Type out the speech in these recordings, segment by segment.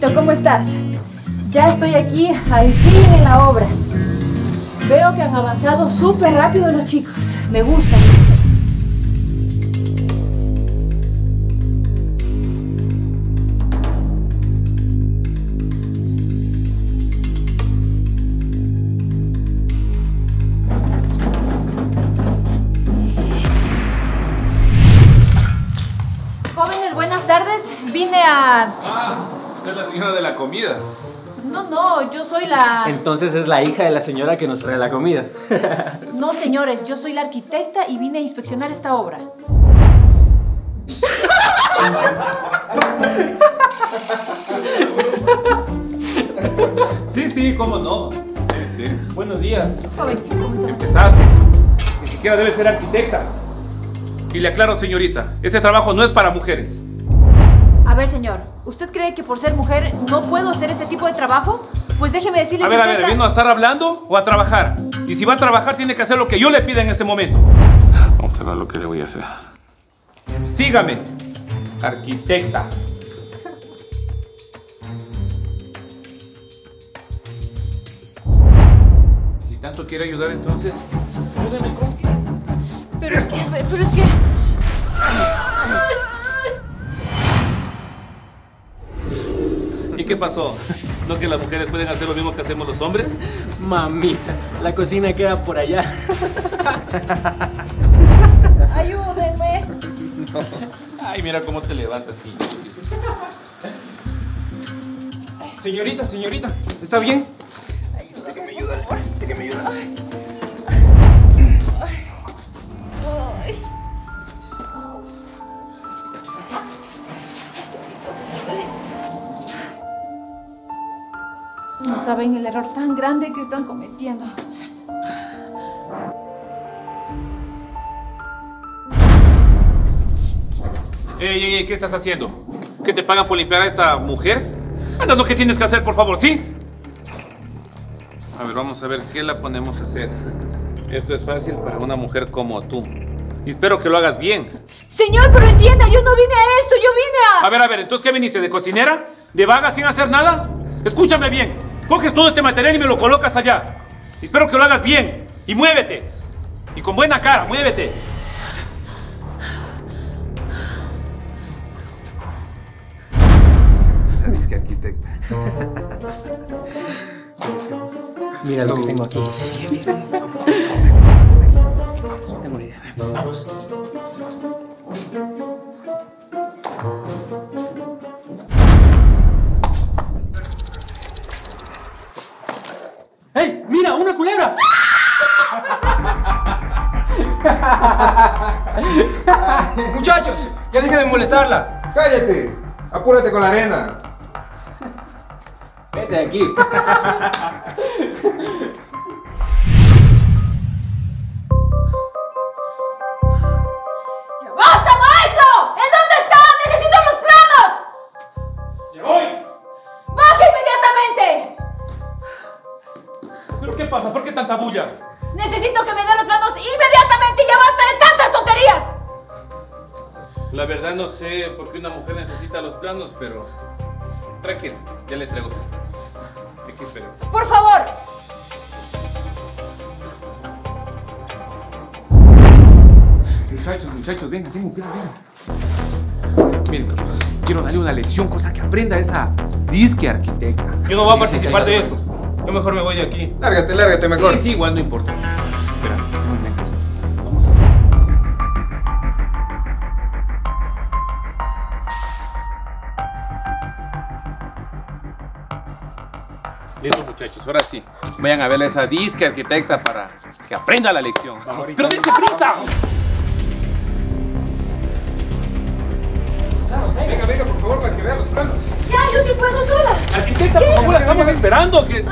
¿cómo estás? Ya estoy aquí, al fin en la obra. Veo que han avanzado súper rápido los chicos. Me gusta. Jóvenes, buenas tardes. Vine a... De la comida. No, no, yo soy la... Entonces es la hija de la señora que nos trae la comida. No, señores, yo soy la arquitecta y vine a inspeccionar esta obra. Sí, sí, cómo no. Sí, sí. Buenos días. Empezaste. Ni siquiera debe ser arquitecta. Y le aclaro, señorita, este trabajo no es para mujeres. A ver, señor, ¿usted cree que por ser mujer no puedo hacer ese tipo de trabajo? Pues déjeme decirle A que ver, a ver, está- ¿vino a estar hablando o a trabajar? Y si va a trabajar, tiene que hacer lo que yo le pida en este momento. Vamos a ver lo que le voy a hacer. Sígame, arquitecta. Si tanto quiere ayudar, entonces, ayúdeme, Koski. Pero es que, pero es que... ¿Y qué pasó? ¿No que las mujeres pueden hacer lo mismo que hacemos los hombres? Mamita, la cocina queda por allá. Ayúdenme. Ay, mira cómo te levantas. sí. Señorita, señorita, ¿está bien? No saben el error tan grande que están cometiendo. Ey, ey, ey, ¿qué estás haciendo? ¿Qué te pagan por limpiar a esta mujer? Anda lo que tienes que hacer, por favor, ¿sí? A ver, vamos a ver qué la ponemos a hacer. Esto es fácil para una mujer como tú. Y espero que lo hagas bien. Señor, pero entienda, yo no vine a esto, yo vine A ver, a ver, ¿entonces qué viniste? ¿De cocinera? ¿De vaga sin hacer nada? Escúchame bien. Coges todo este material y me lo colocas allá. Espero que lo hagas bien. Y muévete. Y con buena cara, muévete. Sabes que arquitecta. Mira lo que tengo aquí. Tengo una idea. Vamos. Muchachos, ya dejen de molestarla. ¡Cállate! ¡Apúrate con la arena! Vete de aquí. ¡Ya ¡Basta, maestro! ¿En dónde está? ¡Necesito los planos! ¡Ya voy! ¡Baja inmediatamente! ¿Pero qué pasa? ¿Por qué tanta bulla? La verdad no sé por qué una mujer necesita los planos, pero... Tranquilo, ya le traigo. Aquí espero. Por favor. Muchachos, muchachos, vengan, plan, vengan. Miren. Quiero darle una lección, cosa que aprenda esa disque arquitecta. Yo no voy a participar sí, de esto. Yo mejor me voy de aquí. Lárgate, lárgate mejor. Sí, sí, igual no importa. Muchachos, ahora sí. Vayan a ver a esa disque arquitecta para que aprenda la lección. ¡Pero dense prisa! Venga, venga, por favor, para que vean los planos. Ya, yo sí puedo sola. Arquitecta, por favor, la estamos esperando. Que...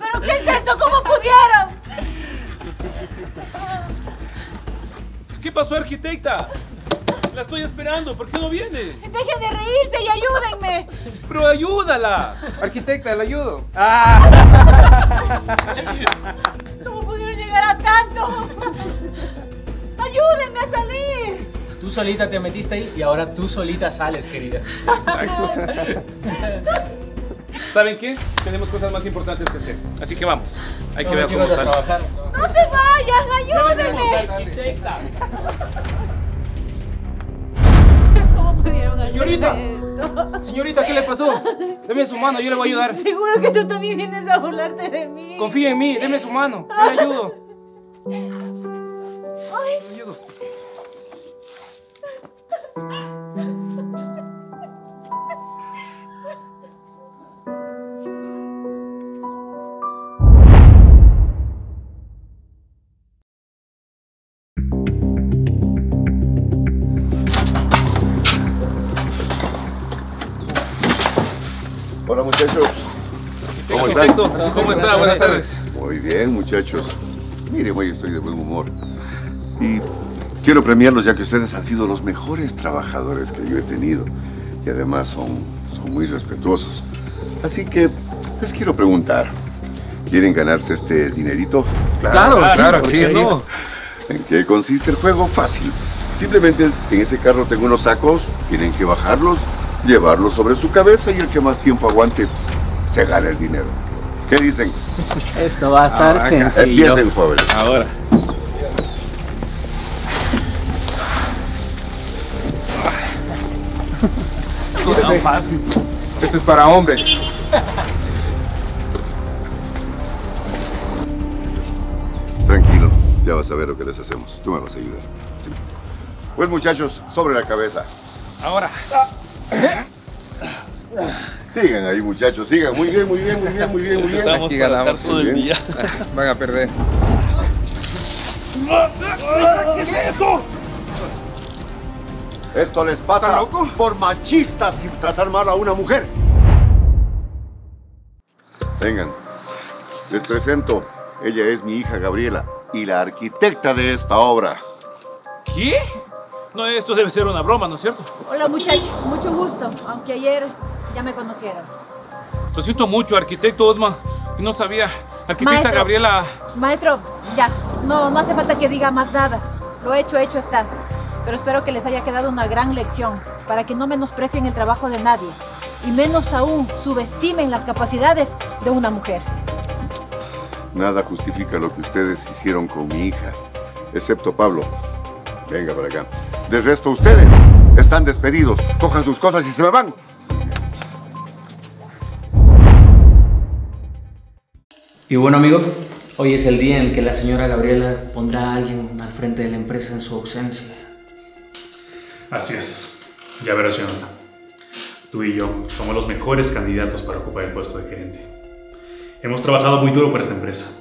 ¿Pero qué es esto? ¿Cómo pudieron? ¿Qué pasó, arquitecta? La estoy esperando, ¿por qué no viene? Dejen de reírse y ayúdenme. Pero ayúdala. Arquitecta, le ayudo. ¿Cómo pudieron llegar a tanto? Ayúdenme a salir. Tú solita te metiste ahí y ahora tú solita sales, querida. ¿Saben qué? Tenemos cosas más importantes que hacer. Así que vamos. Hay que Vamos, ver cómo sale. trabajar. ¡No se vayan! ¡Ayúdenme! Arquitecta. ¿Cómo pudieron hacer Señorita. Señorita, ¿qué le pasó? Deme su mano, yo le voy a ayudar. Seguro que tú también vienes a burlarte de mí. Confía en mí, deme su mano. Yo le ayudo. Ay, Le ayudo. Arquitecto, ¿cómo está? Buenas tardes. Muy bien muchachos. Miren, hoy estoy de buen humor. Y quiero premiarlos ya que ustedes han sido los mejores trabajadores que yo he tenido. Y además son, son muy respetuosos. Así que les quiero preguntar. ¿Quieren ganarse este dinerito? Claro, claro, ¿por sí, sí. no? ¿En qué consiste el juego? Fácil. Simplemente en ese carro tengo unos sacos, tienen que bajarlos, llevarlos sobre su cabeza y el que más tiempo aguante se gana el dinero. ¿Qué dicen? Esto va a estar sencillo. Empiecen, jóvenes. Ahora. Esto es para hombres. Tranquilo, ya vas a ver lo que les hacemos. Tú me vas a ayudar. Sí. Pues muchachos, sobre la cabeza. Ahora. Sigan ahí, muchachos, sigan. Muy bien, muy bien, muy bien, muy bien, muy bien. Aquí ganamos. Van a perder. Esto les pasa por machistas y tratar mal a una mujer. Vengan, les presento. Ella es mi hija Gabriela y la arquitecta de esta obra. ¿Qué? No, esto debe ser una broma, ¿no es cierto? Hola muchachos, mucho gusto. Aunque ayer ya me conocieron. Lo siento mucho, arquitecto Osma. No sabía. Arquitecta Maestro. Gabriela. Maestro, ya, no, no hace falta que diga más nada. Lo hecho, hecho está. Pero espero que les haya quedado una gran lección para que no menosprecien el trabajo de nadie y menos aún subestimen las capacidades de una mujer. Nada justifica lo que ustedes hicieron con mi hija, excepto Pablo. Venga para acá. De resto, ustedes están despedidos. Cojan sus cosas y se me van. Y bueno, amigo, hoy es el día en que la señora Gabriela pondrá a alguien al frente de la empresa en su ausencia. Así es. Ya verás, Jonathan. Tú y yo somos los mejores candidatos para ocupar el puesto de gerente. Hemos trabajado muy duro para esta empresa.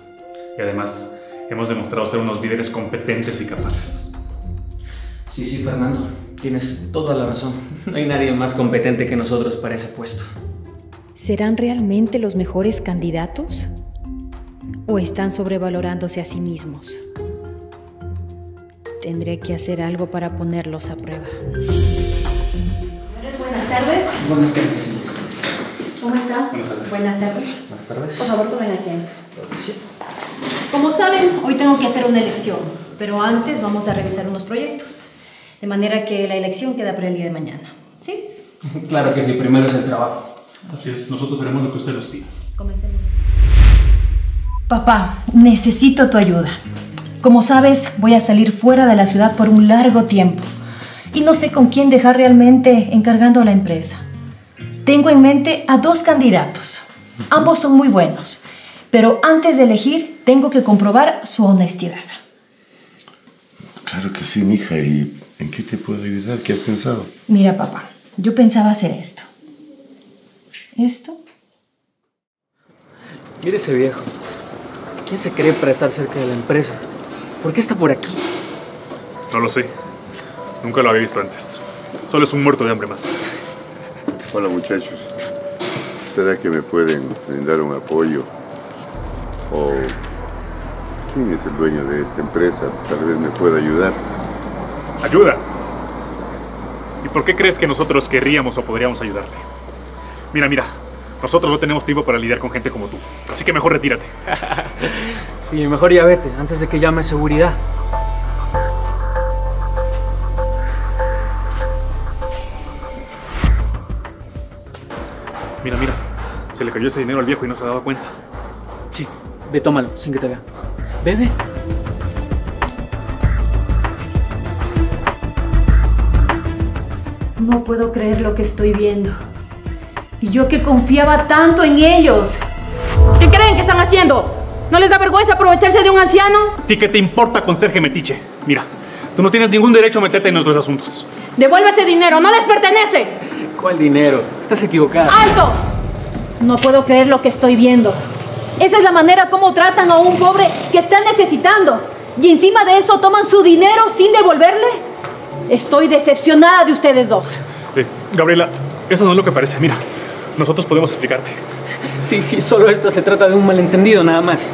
Y además, hemos demostrado ser unos líderes competentes y capaces. Sí, sí, Fernando, tienes toda la razón. No hay nadie más competente que nosotros para ese puesto. ¿Serán realmente los mejores candidatos? ¿O están sobrevalorándose a sí mismos? Tendré que hacer algo para ponerlos a prueba. Buenas tardes. Buenas tardes. ¿Cómo está? Buenas tardes. Buenas tardes. Buenas tardes. Por favor, tomen asiento. Como saben, hoy tengo que hacer una elección, pero antes vamos a revisar unos proyectos. De manera que la elección queda para el día de mañana. ¿Sí? Claro que sí, primero es el trabajo. Así es, nosotros haremos lo que usted nos pida. Comencemos. Papá, necesito tu ayuda. Como sabes, voy a salir fuera de la ciudad por un largo tiempo y no sé con quién dejar realmente encargando a la empresa. Tengo en mente a dos candidatos. Ambos son muy buenos, pero antes de elegir tengo que comprobar su honestidad. Claro que sí, mija. ¿Y en qué te puedo ayudar? ¿Qué has pensado? Mira, papá, yo pensaba hacer esto. ¿Esto? Mire ese viejo. ¿Quién se cree para estar cerca de la empresa? ¿Por qué está por aquí? No lo sé. Nunca lo había visto antes. Solo es un muerto de hambre más. Hola, muchachos. ¿Será que me pueden brindar un apoyo? ¿O quién es el dueño de esta empresa? Tal vez me pueda ayudar. ¡Ayuda! ¿Y por qué crees que nosotros querríamos o podríamos ayudarte? Mira, mira. Nosotros no tenemos tiempo para lidiar con gente como tú. Así que mejor retírate. sí, mejor ya vete, antes de que llame seguridad. Mira, mira. Se le cayó ese dinero al viejo y no se ha dado cuenta. Sí, ve, tómalo, sin que te vean. Bebe. No puedo creer lo que estoy viendo. Y yo que confiaba tanto en ellos. ¿Qué creen que están haciendo? ¿No les da vergüenza aprovecharse de un anciano? ¿A ti qué te importa conserje metiche? Mira, tú no tienes ningún derecho a meterte en nuestros asuntos. Devuelve ese dinero, no les pertenece. ¿Cuál dinero? Estás equivocada. ¡Alto! No puedo creer lo que estoy viendo. Esa es la manera como tratan a un pobre que está necesitando. Y encima de eso toman su dinero sin devolverle. Estoy decepcionada de ustedes dos. Eh, Gabriela, eso no es lo que parece. Mira, nosotros podemos explicarte. Sí, sí, solo esto se trata de un malentendido nada más.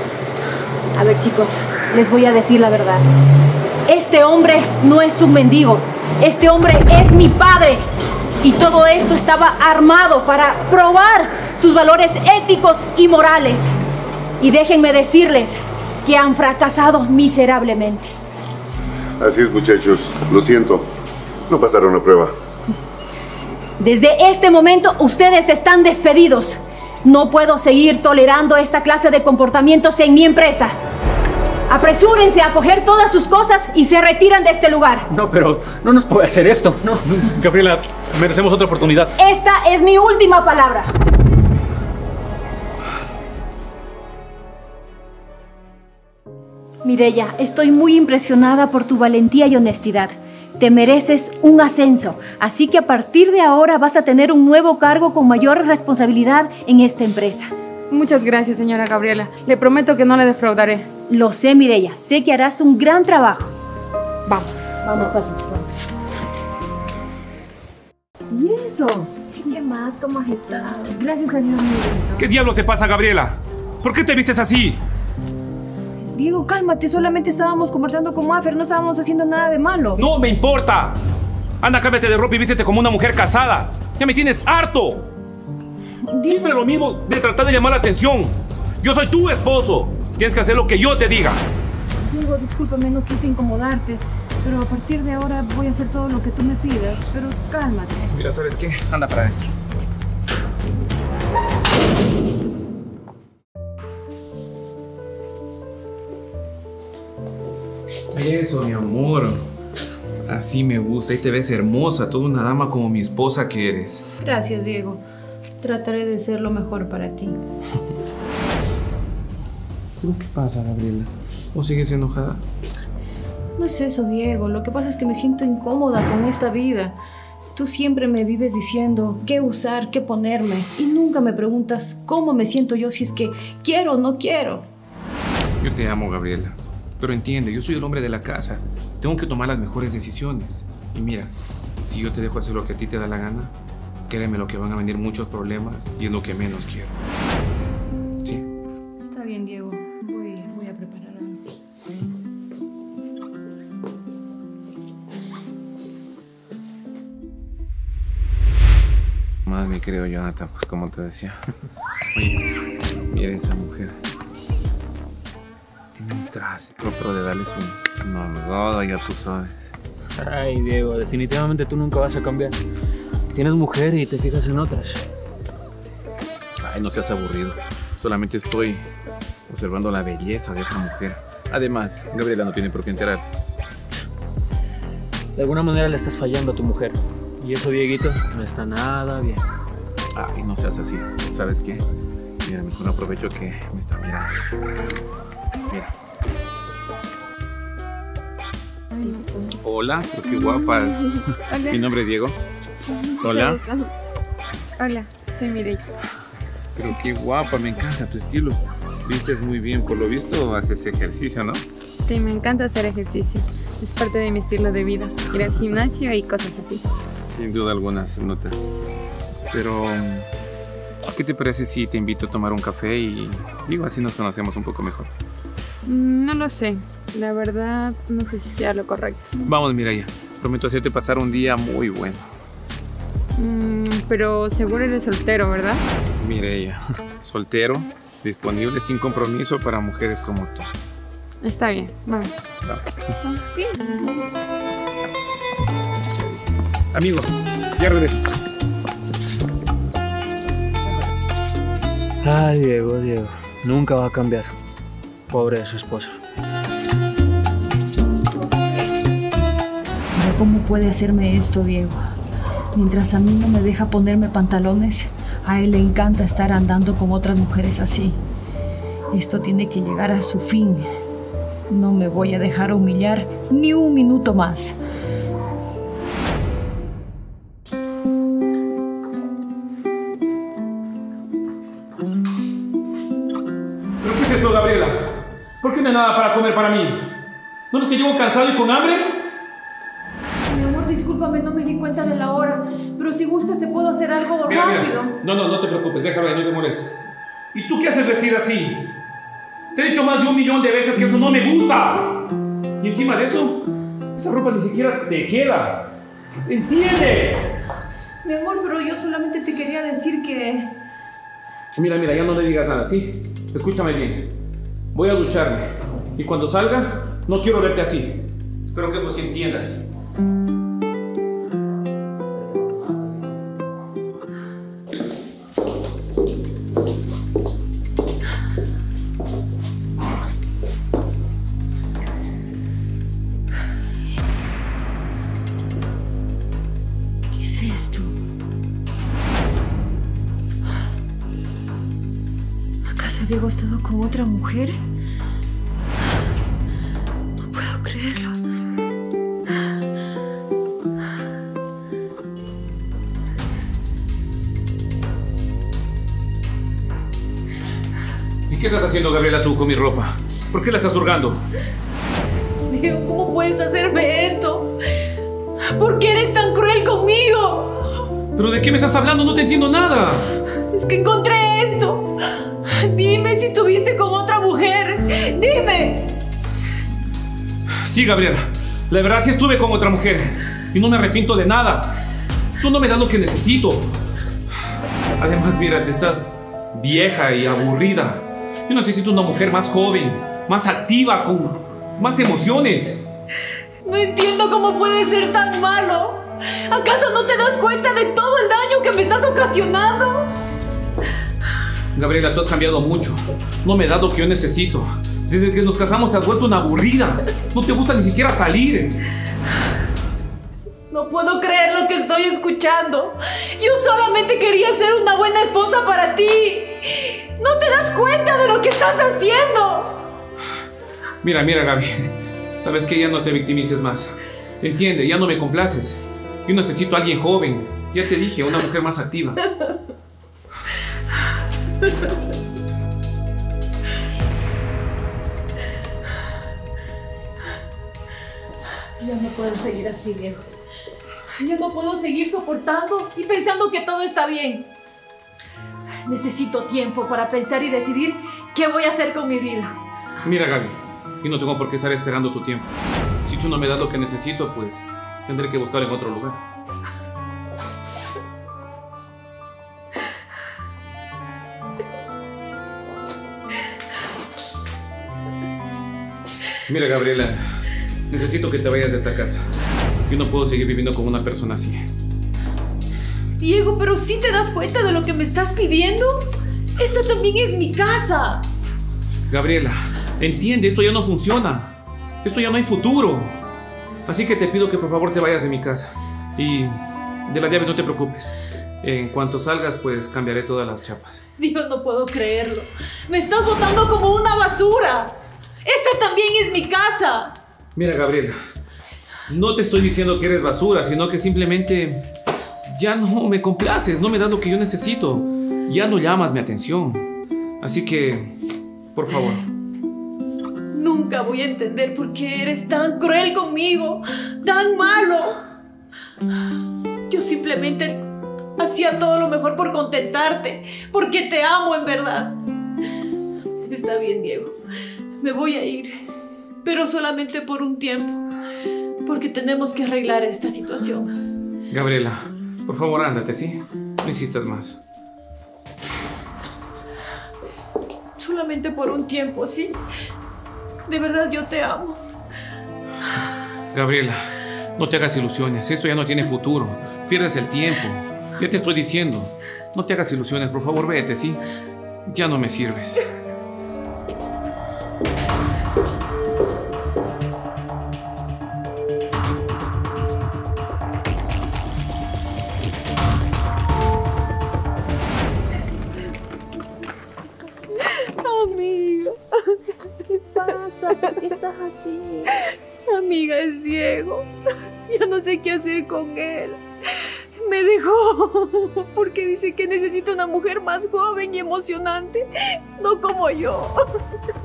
A ver chicos, les voy a decir la verdad. Este hombre no es un mendigo. Este hombre es mi padre. Y todo esto estaba armado para probar sus valores éticos y morales. Y déjenme decirles que han fracasado miserablemente. Así es, muchachos. Lo siento. No pasaron la prueba. Desde este momento ustedes están despedidos. No puedo seguir tolerando esta clase de comportamientos en mi empresa. Apresúrense a coger todas sus cosas y se retiran de este lugar. No, pero no nos puede hacer esto, no. Gabriela, merecemos otra oportunidad. Esta es mi última palabra. Mirella, estoy muy impresionada por tu valentía y honestidad. Te mereces un ascenso, así que a partir de ahora vas a tener un nuevo cargo con mayor responsabilidad en esta empresa. Muchas gracias, señora Gabriela. Le prometo que no le defraudaré. Lo sé, Mirella, sé que harás un gran trabajo. Vamos, vamos, vamos. vamos. ¿Y eso? ¿Qué más? ¿Cómo has estado? Gracias a Dios. ¿Qué diablo te pasa, Gabriela? ¿Por qué te vistes así? Diego, cálmate, solamente estábamos conversando con Maffer, no estábamos haciendo nada de malo. ¡No me importa! Anda, cámbiate de ropa y vístete como una mujer casada. ¡Ya me tienes harto! Siempre lo mismo de tratar de llamar la atención. Yo soy tu esposo. Tienes que hacer lo que yo te diga. Diego, discúlpame, no quise incomodarte, pero a partir de ahora voy a hacer todo lo que tú me pidas, pero cálmate. Mira, ¿sabes qué? Anda para adentro. Eso, mi amor. Así me gusta. Ahí te ves hermosa, toda una dama como mi esposa que eres. Gracias, Diego. Trataré de ser lo mejor para ti. ¿Qué pasa, Gabriela? ¿O sigues enojada? No es eso, Diego. Lo que pasa es que me siento incómoda con esta vida. Tú siempre me vives diciendo qué usar, qué ponerme. Y nunca me preguntas cómo me siento yo si es que quiero o no quiero. Yo te amo, Gabriela. Pero entiende, yo soy el hombre de la casa. Tengo que tomar las mejores decisiones. Y mira, si yo te dejo hacer lo que a ti te da la gana, créeme lo que van a venir muchos problemas y es lo que menos quiero. ¿Sí? Está bien, Diego. Voy, voy a preparar algo. Más mi querido Jonathan, pues como te decía. Oye, mira esa mujer. Un trasero, pero de darle su nalgada, ya tú sabes. Ay, Diego, definitivamente tú nunca vas a cambiar. Tienes mujer y te fijas en otras. Ay, no seas aburrido. Solamente estoy observando la belleza de esa mujer. Además, Gabriela no tiene por qué enterarse. De alguna manera le estás fallando a tu mujer. Y eso, Dieguito, no está nada bien. Ay, no seas así. ¿Sabes qué? Mira, mejor aprovecho que me está mirando. Mira. Hola, pero qué guapas. Mi nombre es Diego. Hola. Hola, soy Mireya. Pero qué guapa, me encanta tu estilo. Vistes muy bien, por lo visto haces ejercicio, ¿no? Sí, me encanta hacer ejercicio. Es parte de mi estilo de vida. Ir al gimnasio y cosas así. Sin duda alguna se nota. Pero, ¿qué te parece si te invito a tomar un café y digo, así nos conocemos un poco mejor? Mm, No lo sé. La verdad, no sé si sea lo correcto. Vamos, Mireya. Prometo hacerte pasar un día muy bueno. Mm, pero seguro eres soltero, ¿verdad? Mireya, soltero, disponible sin compromiso para mujeres como tú. Está bien, vamos. Vamos. Sí. Amigo, ya regreso. Ay, Diego, Diego. Nunca va a cambiar. Pobre de su esposa. ¿cómo puede hacerme esto, Diego? Mientras a mí no me deja ponerme pantalones, a él le encanta estar andando con otras mujeres así. Esto tiene que llegar a su fin. No me voy a dejar humillar ni un minuto más. ¿Por qué no hay nada para comer para mí? ¿No es que llego cansado y con hambre? Mi amor, discúlpame, no me di cuenta de la hora. Pero si gustas, te puedo hacer algo Mira, rápido. mira. No, no, no te preocupes, déjalo ahí, no te molestes. ¿Y tú qué haces vestida así? Te he dicho más de un millón de veces que eso no me gusta. Y encima de eso, esa ropa ni siquiera te queda. ¿Entiende? Mi amor, pero yo solamente te quería decir que. Mira, mira, ya no le digas nada, ¿sí? Escúchame bien. Voy a ducharme. Y cuando salga, no quiero verte así. Espero que eso sí entiendas. ¿Qué es esto? ¿Acaso Diego estado con otra mujer? No puedo creerlo. ¿Y qué estás haciendo, Gabriela, tú con mi ropa? ¿Por qué la estás hurgando? Diego, ¿cómo puedes hacerme esto? ¿Por qué eres tan cruel conmigo? ¿Pero de qué me estás hablando? No te entiendo nada. Es que encontré esto. Dime si estuviste con otra mujer. Dime. Sí, Gabriela. La verdad sí estuve con otra mujer. Y no me arrepiento de nada. Tú no me das lo que necesito. Además, mira, te estás vieja y aburrida. Yo necesito una mujer más joven, más activa, con más emociones. No entiendo cómo puedes ser tan malo. ¿Acaso no te das cuenta de todo el daño que me estás ocasionando? Gabriela, tú has cambiado mucho. No me das lo que yo necesito. Desde que nos casamos te has vuelto una aburrida. No te gusta ni siquiera salir. No puedo creer lo que estoy escuchando. Yo solamente quería ser una buena esposa para ti. ¿No te das cuenta de lo que estás haciendo? Mira, mira, Gaby. Sabes que ya no te victimices más. Entiende, ya no me complaces. Yo necesito a alguien joven. Ya te dije, una mujer más activa. Ya no puedo seguir así, Diego. Ya no puedo seguir soportando y pensando que todo está bien. Necesito tiempo para pensar y decidir qué voy a hacer con mi vida. Mira, Gaby. Yo no tengo por qué estar esperando tu tiempo. Si tú no me das lo que necesito, pues tendré que buscar en otro lugar. Mira, Gabriela, necesito que te vayas de esta casa. Yo no puedo seguir viviendo con una persona así. Diego, pero si te das cuenta de lo que me estás pidiendo? Esta también es mi casa. Gabriela, entiende, esto ya no funciona. Esto ya no hay futuro. Así que te pido que por favor te vayas de mi casa. Y de las llaves no te preocupes. En cuanto salgas, pues cambiaré todas las chapas. Dios, no puedo creerlo. Me estás botando como una basura. Esta también es mi casa. Mira, Gabriela, no te estoy diciendo que eres basura, sino que simplemente ya no me complaces, no me das lo que yo necesito. Ya no llamas mi atención. Así que, por favor. Nunca voy a entender por qué eres tan cruel conmigo, tan malo. Yo simplemente hacía todo lo mejor por contentarte, porque te amo en verdad. Está bien, Diego. Me voy a ir, pero solamente por un tiempo, porque tenemos que arreglar esta situación. Gabriela, por favor, ándate, ¿sí? No insistas más. Solamente por un tiempo, ¿sí? De verdad yo te amo. Gabriela, no te hagas ilusiones. Esto ya no tiene futuro. Pierdes el tiempo. Ya te estoy diciendo. No te hagas ilusiones. Por favor, vete, ¿sí? Ya no me sirves. Sé qué hacer con él. Me dejó porque dice que necesita una mujer más joven y emocionante, no como yo.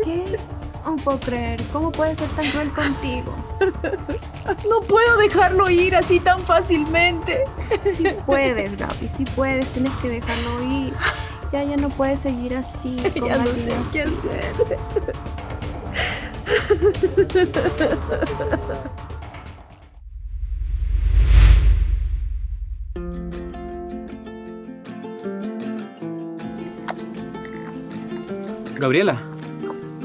¿Qué? No puedo creer. ¿Cómo puede ser tan cruel contigo? No puedo dejarlo ir así tan fácilmente. Sí puedes, Gaby, sí puedes. Tienes que dejarlo ir. Ya, ya no puedes seguir así. Con Ya no sé qué así. hacer. Gabriela.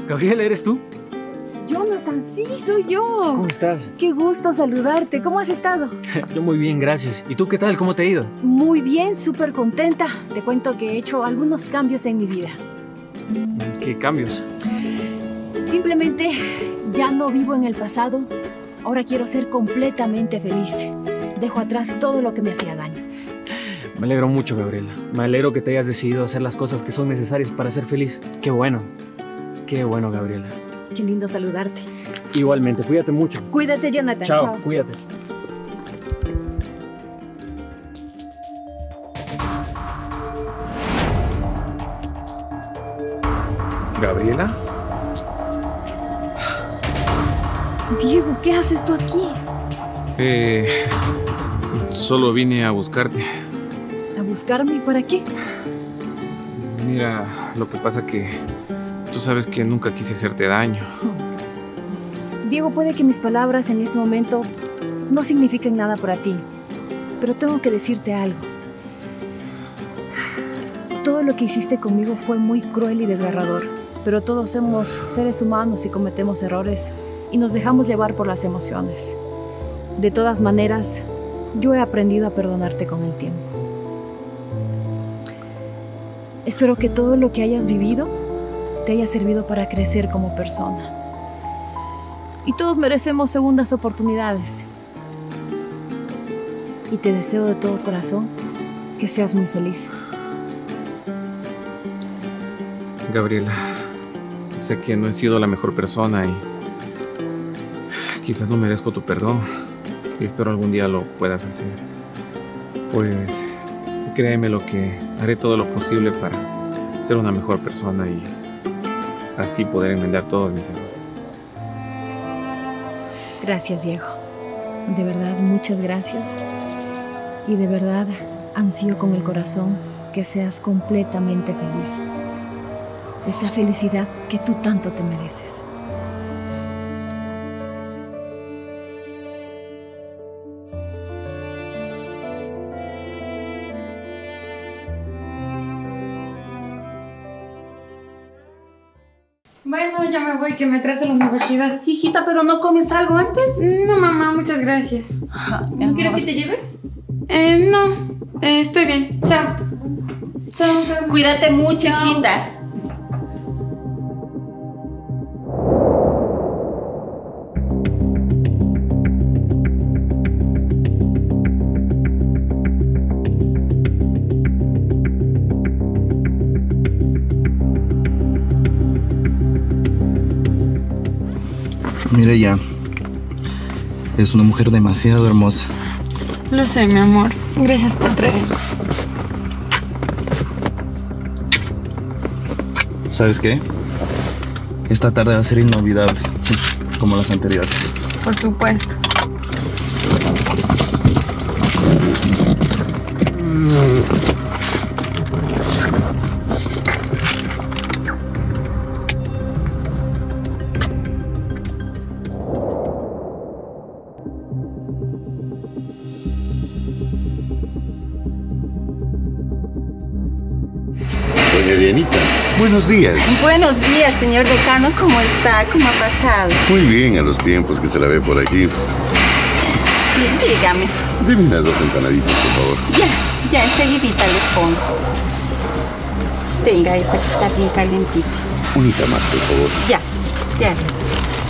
Gabriela, ¿eres tú? Jonathan, sí, soy yo. ¿Cómo estás? Qué gusto saludarte. ¿Cómo has estado? Yo muy bien, gracias. ¿Y tú qué tal? ¿Cómo te ha ido? Muy bien, súper contenta. Te cuento que he hecho algunos cambios en mi vida. ¿Qué cambios? Simplemente ya no vivo en el pasado. Ahora quiero ser completamente feliz. Dejo atrás todo lo que me hacía daño. Me alegro mucho, Gabriela. Me alegro que te hayas decidido hacer las cosas que son necesarias para ser feliz. Qué bueno. Qué bueno, Gabriela. Qué lindo saludarte. Igualmente, cuídate mucho. Cuídate, Jonathan. Chao, cuídate. ¿Gabriela? Diego, ¿qué haces tú aquí? Eh, solo vine a buscarte. ¿A buscarme? ¿Para qué? Mira, lo que pasa que tú sabes que nunca quise hacerte daño. Diego, puede que mis palabras en este momento no signifiquen nada para ti, pero tengo que decirte algo. Todo lo que hiciste conmigo fue muy cruel y desgarrador, pero todos somos seres humanos y cometemos errores y nos dejamos llevar por las emociones. De todas maneras, yo he aprendido a perdonarte con el tiempo. Espero que todo lo que hayas vivido te haya servido para crecer como persona. Y todos merecemos segundas oportunidades. Y te deseo de todo corazón que seas muy feliz. Gabriela, sé que no he sido la mejor persona y quizás no merezco tu perdón. Y espero algún día lo puedas hacer. Pues créeme lo que haré todo lo posible para ser una mejor persona y así poder enmendar todos mis errores. Gracias, Diego. De verdad, muchas gracias. Y de verdad, ansío con el corazón que seas completamente feliz. Esa felicidad que tú tanto te mereces. Me voy, que me traes a la universidad. Hijita, ¿pero no comes algo antes? No, mamá, muchas gracias. ¿No quieres que te lleve? Eh, no, eh, estoy bien. Chao. Chao. Cuídate mucho, hijita. Mira ella. Es una mujer demasiado hermosa. Lo sé, mi amor. Gracias por traerme. ¿Sabes qué? Esta tarde va a ser inolvidable, como las anteriores. Por supuesto. Buenos días. Buenos días, señor decano. ¿Cómo está? ¿Cómo ha pasado? Muy bien a los tiempos que se la ve por aquí. Sí, dígame. Deme unas dos empanaditas, por favor. Ya, ya enseguidita les pongo. Tenga esta que está bien calentita. Unita más, por favor. Ya, ya.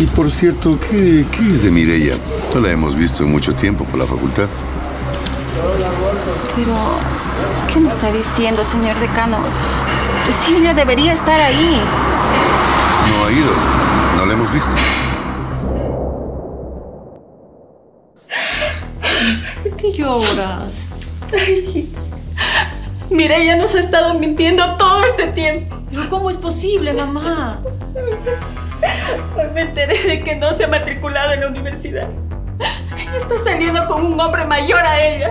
Y por cierto, ¿qué, qué es de Mireia? No la hemos visto en mucho tiempo por la facultad. Pero, ¿qué me está diciendo, señor decano? Sí, ella debería estar ahí. No ha ido. No la hemos visto. ¿Por qué lloras? Ay, Mireia nos ha estado mintiendo todo este tiempo. ¿Pero cómo es posible, mamá? Hoy me enteré de que no se ha matriculado en la universidad. Ella está saliendo con un hombre mayor a ella.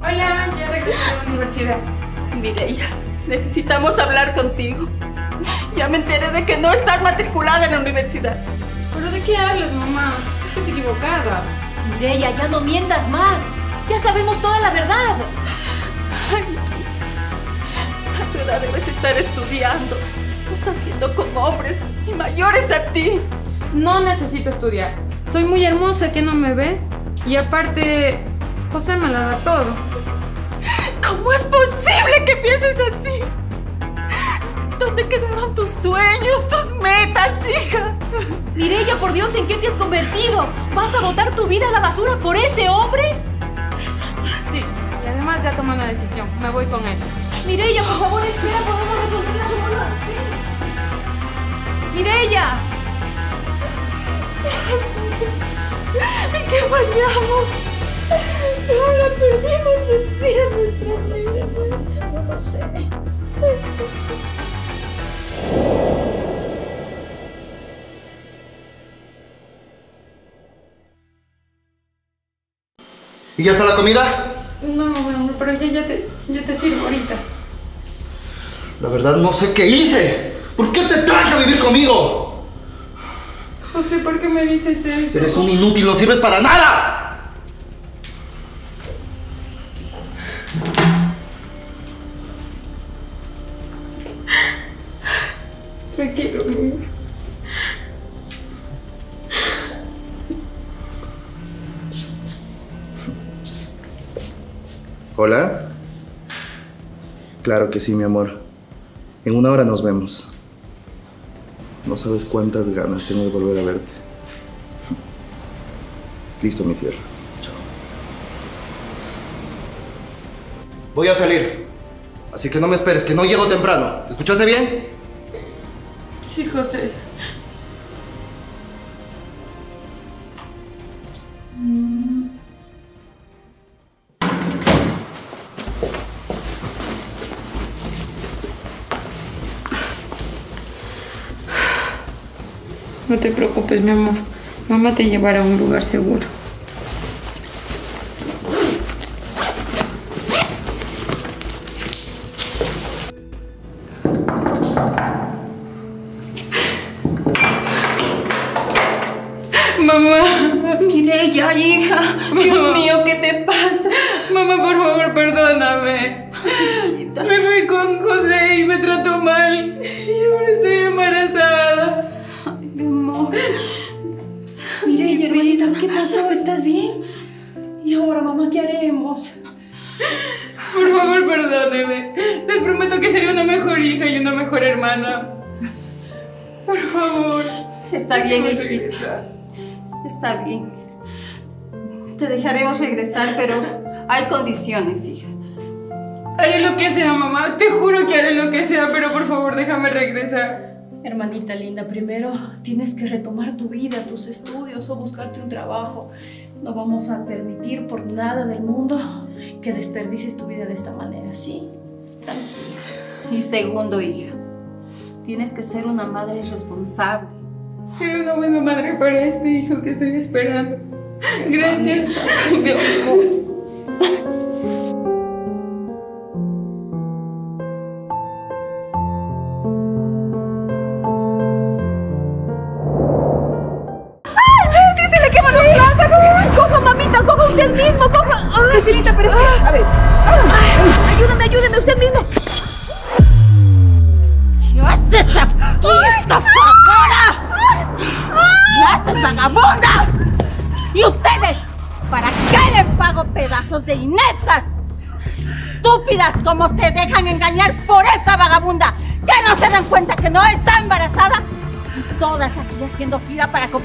Hola, ya regresé a la universidad. Mireia, necesitamos hablar contigo. Ya me enteré de que no estás matriculada en la universidad. ¿Pero de qué hablas, mamá? Estás equivocada. Mireya, ya no mientas más. Ya sabemos toda la verdad. Ay, a tu edad debes estar estudiando, no saliendo con hombres y mayores a ti. No necesito estudiar. Soy muy hermosa, ¿que no me ves? Y aparte, José me la da todo. ¿Cómo es posible que pienses así? ¿Dónde quedaron tus sueños, tus metas, hija? Mireya, por Dios, ¿en qué te has convertido? ¿Vas a botar tu vida a la basura por ese hombre? Sí, y además ya tomé una decisión. Me voy con él. Mireya, por favor, espera, podemos resolverla solas. Mireya. ¿Y qué fallamos? ¿Cómo la perdimos así a nuestra amiga? No lo sé. ¿Y ya está la comida? No, mi amor, pero ya, ya, te, ya te sirvo ahorita. La verdad no sé qué hice. ¿Por qué te traje a vivir conmigo? José, ¿por qué me dices eso? Eres un inútil, no sirves para nada. ¿Hola? Claro que sí, mi amor. En una hora nos vemos. No sabes cuántas ganas tengo de volver a verte. Listo, mi cierre. Voy a salir. Así que no me esperes, que no llego temprano. ¿Escuchaste bien? Sí, José. No te preocupes, mi amor. Mamá te llevará a un lugar seguro. Hay condiciones, hija. Haré lo que sea, mamá. Te juro que haré lo que sea, pero por favor, déjame regresar. Hermanita linda, primero tienes que retomar tu vida, tus estudios o buscarte un trabajo. No vamos a permitir por nada del mundo que desperdicies tu vida de esta manera, ¿sí? Tranquila. Y segundo, hija, tienes que ser una madre responsable. Seré una buena madre para este hijo que estoy esperando. Gracias.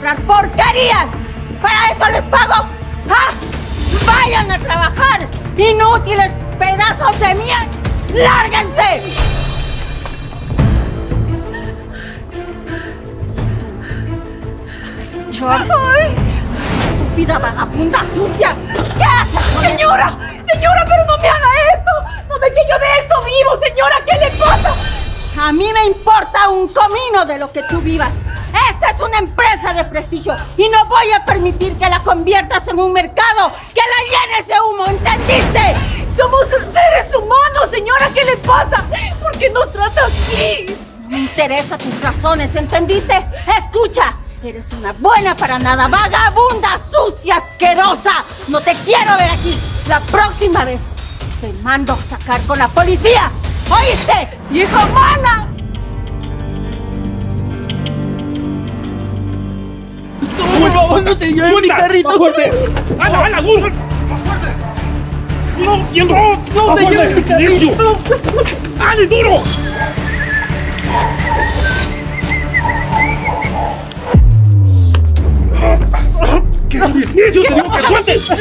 Comprar porquerías. ¿Para eso les pago? ¡Ah! ¡Vayan a trabajar! ¡Inútiles pedazos de mierda! ¡Lárguense! ¡Ay! ¡Estúpida vagabunda sucia! ¿Qué haces? ¡Señora! ¡Señora, pero no me haga esto! ¡No me que yo de esto vivo, señora! ¿Qué le pasa? A mí me importa un comino de lo que tú vivas. Esta es una empresa de prestigio y no voy a permitir que la conviertas en un mercado, que la llenes de humo, ¿entendiste? Somos seres humanos, señora, ¿qué le pasa? ¿Por qué nos trata así? No me interesa tus razones, ¿entendiste? Escucha, eres una buena para nada, vagabunda, sucia, asquerosa. No te quiero ver aquí. La próxima vez te mando a sacar con la policía. ¿Oíste? ¡Vieja mala! Favor, no se lleve mi carrito. ¡Más fuerte! ¡Hala, hala, Gus! ¡Más fuerte! ¡No, no, no se lleve mi carrito! ¡Dale, duro! ¡Qué silencio! ¡Te digo que sueltes!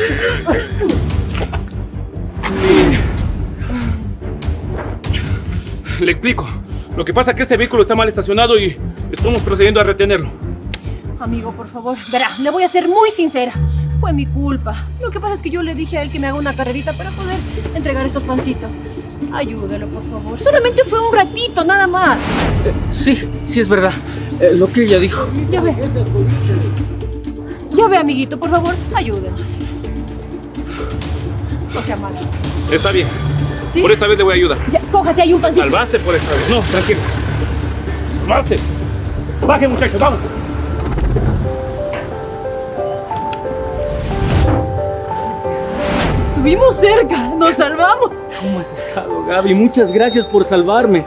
Le explico. Lo que pasa es que este vehículo está mal estacionado y estamos procediendo a retenerlo. Amigo, por favor, verá, le voy a ser muy sincera. Fue mi culpa. Lo que pasa es que yo le dije a él que me haga una carrerita para poder entregar estos pancitos. Ayúdelo, por favor. Solamente fue un ratito, nada más. Sí, sí es verdad. Eh, lo que ella dijo. Ya ve. Ya ve, amiguito, por favor, ayúdenos. No sea malo. Está bien. ¿Sí? Por esta vez le voy a ayudar. Ya, cójase ahí un pancito. Salvaste por esta vez. No, tranquilo. Salvaste. Baje, muchachos, vamos. Estuvimos cerca, nos salvamos. ¿Cómo has estado, Gaby? Muchas gracias por salvarme.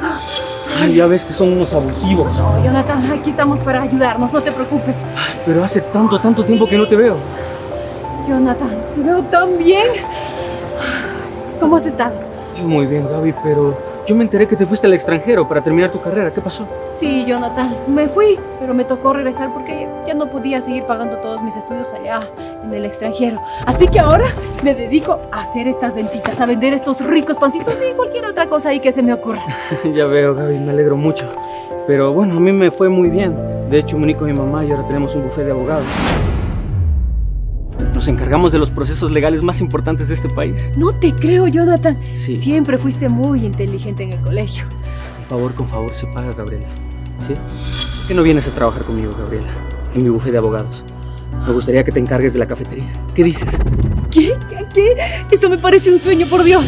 Ay, ya ves que son unos abusivos. No, Jonathan, aquí estamos para ayudarnos, no te preocupes. Pero hace tanto, tanto tiempo que no te veo. Jonathan, te veo tan bien. ¿Cómo has estado? Yo muy bien, Gaby, pero yo me enteré que te fuiste al extranjero para terminar tu carrera. ¿Qué pasó? Sí, Jonathan, me fui, pero me tocó regresar porque ya no podía seguir pagando todos mis estudios allá en el extranjero. Así que ahora me dedico a hacer estas ventitas, a vender estos ricos pancitos y cualquier otra cosa ahí que se me ocurra. ya veo, Gaby, me alegro mucho. Pero bueno, a mí me fue muy bien. De hecho, me uní con mi mamá y ahora tenemos un bufete de abogados. Nos encargamos de los procesos legales más importantes de este país. No te creo, Jonathan. Sí. Siempre fuiste muy inteligente en el colegio. De favor con favor se paga, Gabriela. ¿Sí? ¿Por qué no vienes a trabajar conmigo, Gabriela? En mi bufete de abogados. Me gustaría que te encargues de la cafetería. ¿Qué dices? ¿Qué? ¿Qué? Esto me parece un sueño, por Dios.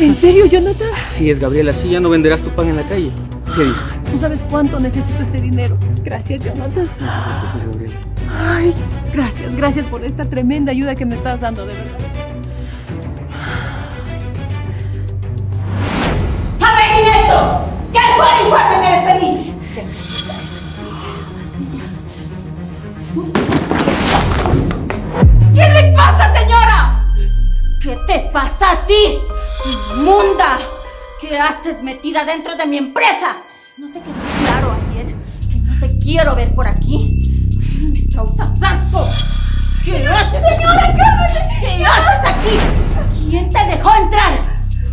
¿En serio, Jonathan? Así es, Gabriela. Así ya no venderás tu pan en la calle. ¿Qué dices? ¿Tú sabes cuánto necesito este dinero? Gracias, Jonathan. No te preocupes, Gabriela. Ay, gracias, gracias por esta tremenda ayuda que me estás dando, de verdad. ¡A ver, Inés! ¿Qué buen informe que les pedí? ¿Qué necesita ¿Qué le pasa, señora? ¿Qué te pasa a ti? ¡Inmunda! ¿Qué haces metida dentro de mi empresa? ¿No te quedó claro ayer que no te quiero ver por aquí? ¡Me causas asco! ¿Qué haces? ¡Señora, cálmese! ¿Qué haces aquí? ¿Quién te dejó entrar?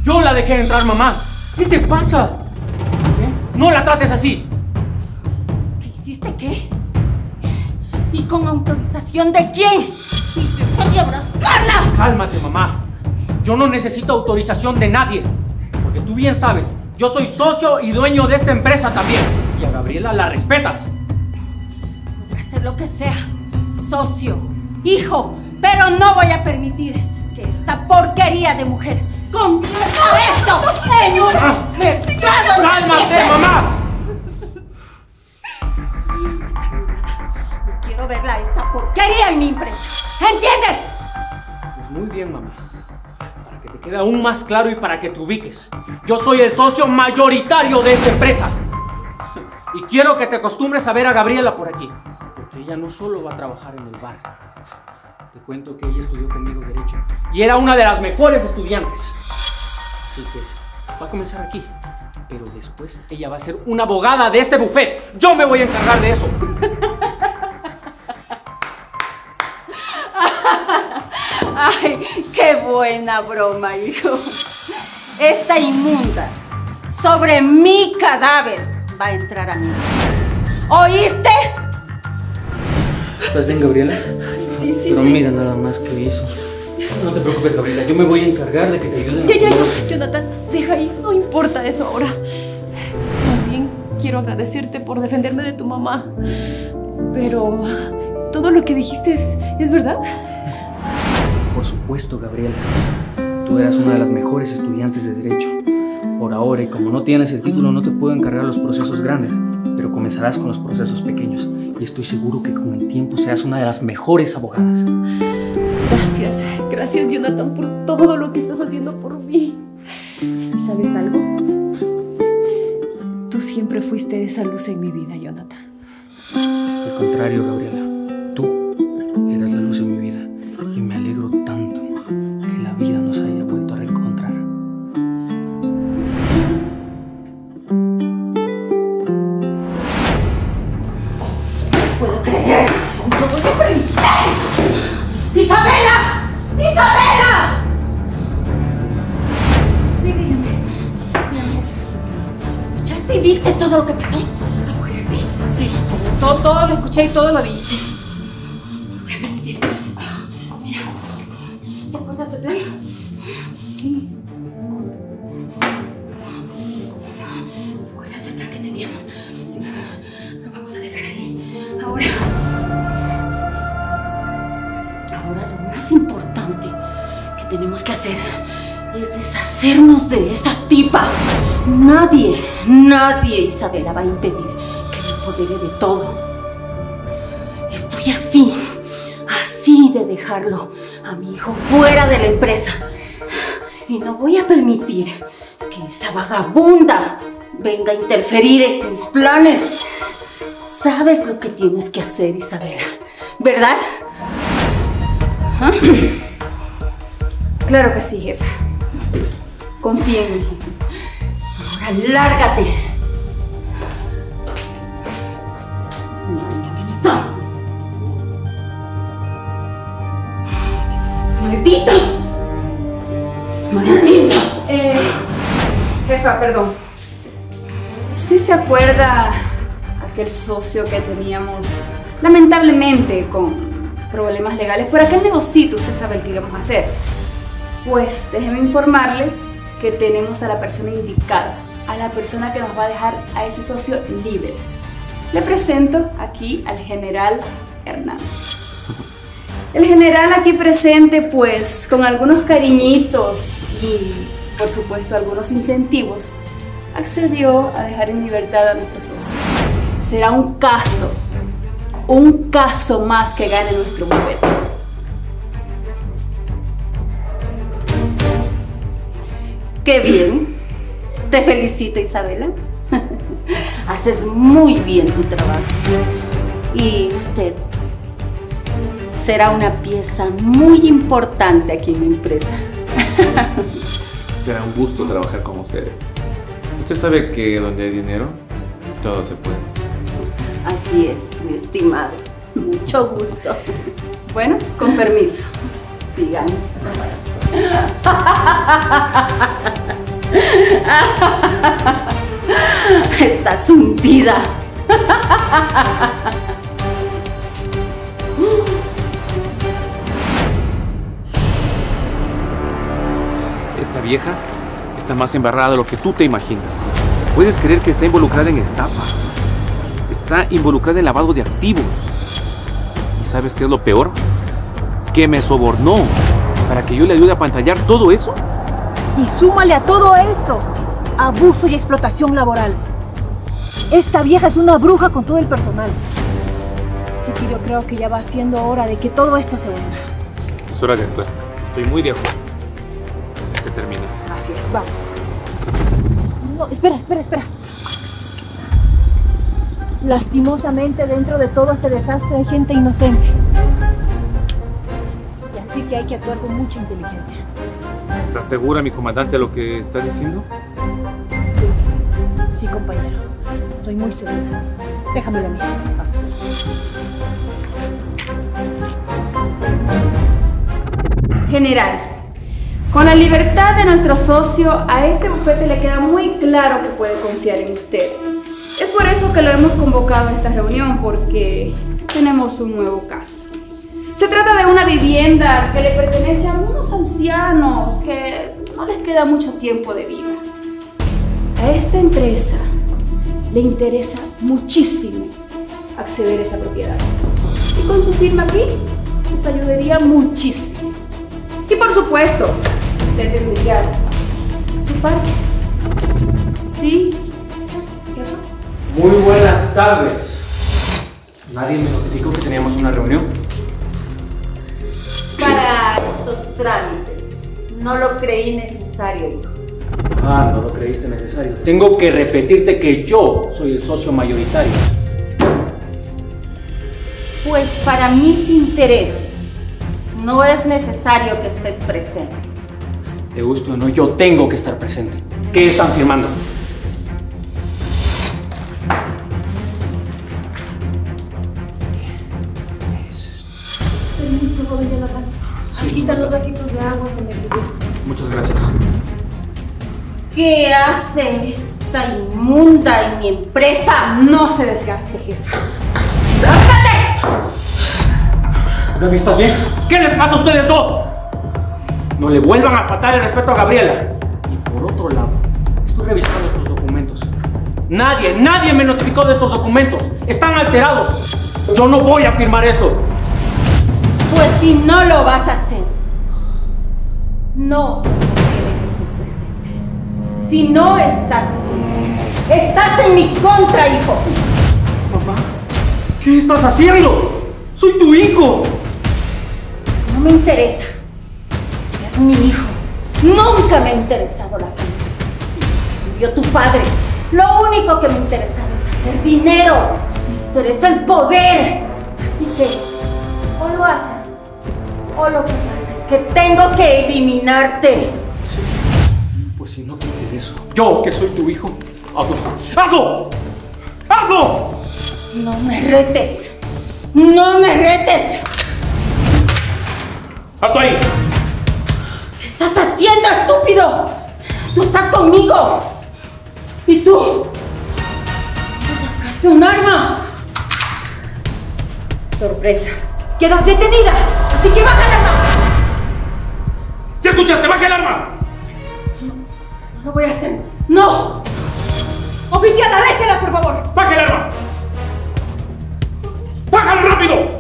Yo la dejé entrar, mamá. ¿Qué te pasa? ¿Eh? No la trates así. ¿Qué hiciste qué? ¿Y con autorización de quién? ¡Y dejé de abrazarla! Cálmate, mamá. Yo no necesito autorización de nadie. Porque tú bien sabes, yo soy socio y dueño de esta empresa también. Y a Gabriela la respetas. Lo que sea, socio, hijo, pero no voy a permitir que esta porquería de mujer convierta esto en un mercado de ¡Cálmate, mamá! No quiero verla esta porquería en mi empresa. ¿Entiendes? Pues muy bien, mamá. Para que te quede aún más claro y para que te ubiques. Yo soy el socio mayoritario de esta empresa. Y quiero que te acostumbres a ver a Gabriela por aquí. Ella no solo va a trabajar en el bar. Te cuento que ella estudió conmigo Derecho. Y era una de las mejores estudiantes. Así que va a comenzar aquí. Pero después ella va a ser una abogada de este buffet. Yo me voy a encargar de eso. Ay, qué buena broma, hijo. Esta inmunda sobre mi cadáver va a entrar a mí. ¿Oíste? ¿Estás bien, Gabriela? Sí, sí, Pero sí. mira nada más que hizo. No te preocupes, Gabriela. Yo me voy a encargar de que te ayuden. Ya, ya, ya. Jonathan, deja ahí. No importa eso ahora. Más bien, quiero agradecerte por defenderme de tu mamá. Pero, ¿todo lo que dijiste es, es verdad? Por supuesto, Gabriela. Tú eras una de las mejores estudiantes de Derecho. Por ahora, y como no tienes el título, no te puedo encargar los procesos grandes, pero comenzarás con los procesos pequeños. Y estoy seguro que con el tiempo serás una de las mejores abogadas. Gracias, gracias Jonathan por todo lo que estás haciendo por mí. ¿Y sabes algo? Tú siempre fuiste esa luz en mi vida, Jonathan. Al contrario, Gabriela. Va a impedir que me apodere de todo. Estoy así, así de dejarlo a mi hijo fuera de la empresa. Y no voy a permitir que esa vagabunda venga a interferir en mis planes. Sabes lo que tienes que hacer, Isabela, ¿verdad? ¿Ah? Claro que sí, jefa. Confía en mí. Ahora lárgate. Perdón. ¿Sí se acuerda aquel socio que teníamos, lamentablemente, con problemas legales por aquel negocito? Usted sabe el que íbamos a hacer. Pues déjeme informarle que tenemos a la persona indicada, a la persona que nos va a dejar a ese socio libre. Le presento aquí al general Hernández. El general aquí presente, pues con algunos cariñitos y por supuesto algunos incentivos, accedió a dejar en libertad a nuestro socio. Será un caso, un caso más que gane nuestro bufete. ¡Qué bien! Te felicito, Isabela. Haces muy bien tu trabajo. Y usted será una pieza muy importante aquí en mi empresa. Será un gusto trabajar con ustedes. Usted sabe que donde hay dinero, todo se puede. Así es, mi estimado. Mucho gusto. Bueno, con permiso. Sigan. Estás hundida. Esta vieja está más embarrada de lo que tú te imaginas. Puedes creer que está involucrada en estafa. Está involucrada en lavado de activos. ¿Y sabes qué es lo peor? Que me sobornó para que yo le ayude a pantallar todo eso. Y súmale a todo esto abuso y explotación laboral. Esta vieja es una bruja con todo el personal. Así que yo creo que ya va siendo hora de que todo esto se hunda. Es hora de actuar. Estoy muy de acuerdo. Así es, vamos. No, espera, espera, espera. Lastimosamente dentro de todo este desastre hay gente inocente. Y así que hay que actuar con mucha inteligencia. ¿Estás segura, mi comandante, de lo que está diciendo? Sí, sí, compañero. Estoy muy segura. Déjamelo a mí. Vamos. General, con la libertad de nuestro socio, a este bufete le queda muy claro que puede confiar en usted. Es por eso que lo hemos convocado a esta reunión, porque tenemos un nuevo caso. Se trata de una vivienda que le pertenece a unos ancianos que no les queda mucho tiempo de vida. A esta empresa le interesa muchísimo acceder a esa propiedad. Y con su firma aquí, nos ayudaría muchísimo. Y por supuesto, usted tendría su parte. Sí, jefa. Muy buenas tardes. Nadie me notificó que teníamos una reunión. Para estos trámites, no lo creí necesario, hijo. Ah, no lo creíste necesario. Tengo que repetirte que yo soy el socio mayoritario. Pues para mis intereses, no es necesario que estés presente. Te guste o no, yo tengo que estar presente. ¿Qué están firmando? Permiso, joven Jonathan. Aquí están los vasitos de agua que me pidió. Muchas gracias. ¿Qué hace esta inmunda en mi empresa? No se desgaste, jefa. Gaby, ¿estás bien? ¿Qué les pasa a ustedes dos? No le vuelvan a faltar el respeto a Gabriela. Y por otro lado, estoy revisando estos documentos. Nadie, nadie me notificó de estos documentos. Están alterados. Yo no voy a firmar esto. Pues si no lo vas a hacer, no estés presente. Si no estás, estás en mi contra, hijo. Mamá, ¿qué estás haciendo? Soy tu hijo. No me interesa. Mi hijo. Nunca me ha interesado la vida. Murió tu padre. Lo único que me interesaba es hacer dinero. Me interesa el poder. Así que, o lo haces, o lo que pasa es que tengo que eliminarte. Pues si no te intereso, yo que soy tu hijo, hazlo. ¡Hazlo! ¡Hazlo! No me retes. No me retes. ¡Alto ahí! ¿Qué estás haciendo, estúpido? Tú estás conmigo. ¿Y tú? ¿Me sacaste un arma? Sorpresa. Quedas detenida. Así que baja el arma. ¿Ya escuchaste? ¡Baja el arma! No lo voy a hacer. ¡No! Oficial, arréstelas, por favor. ¡Baja el arma! ¡Bájalo rápido!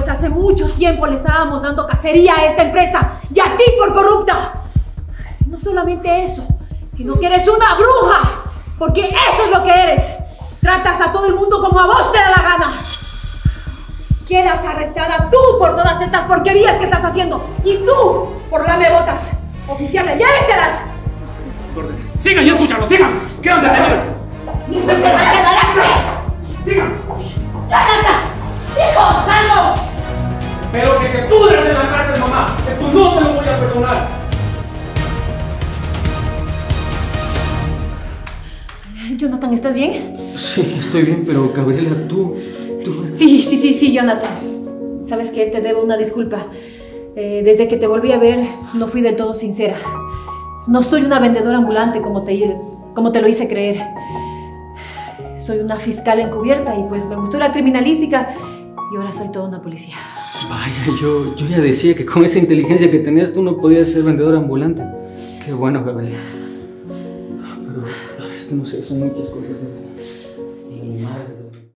Pues hace mucho tiempo le estábamos dando cacería a esta empresa y a ti por corrupta. No solamente eso, sino que eres una bruja. Porque eso es lo que eres. Tratas a todo el mundo como a vos te da la gana. Quedas arrestada tú por todas estas porquerías que estás haciendo. Y tú por lame botas. Oficiales, lléveselas. ¡Sigan y escúchalo! ¡Sigan! ¡Quedan detenidas! ¡No se te va a quedar así! ¡Sigan! ¡Jonathan! ¡Hijo, salvo! Espero que te pudras en la cárcel, mamá. Esto no te lo voy a perdonar. Jonathan, ¿estás bien? Sí, estoy bien, pero Gabriela, tú. tú... Sí, sí, sí, sí, Jonathan. ¿Sabes qué? Te debo una disculpa. Eh, desde que te volví a ver, no fui del todo sincera. No soy una vendedora ambulante como te, como te lo hice creer. Soy una fiscal encubierta y pues me gustó la criminalística y ahora soy toda una policía. Vaya, yo, yo ya decía que con esa inteligencia que tenías tú no podías ser vendedora ambulante. Qué bueno, Gabriela. Pero es que no sé, son muchas cosas. ¿no? Sí. Mi madre,